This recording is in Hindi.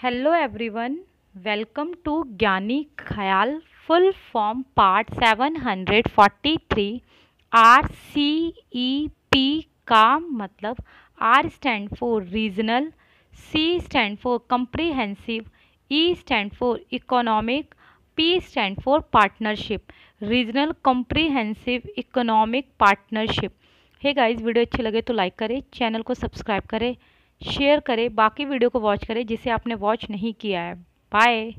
Hello everyone welcome to Gyani Khyal full form part 743 R C E P का मतलब R stand for regional C stand for comprehensive E stand for economic P stand for partnership regional comprehensive economic partnership hey guys video अच्छी लगे तो लाइक करें चैनल को सब्सक्राइब करें शेयर करें बाकी वीडियो को वॉच करें जिसे आपने वॉच नहीं किया है। बाय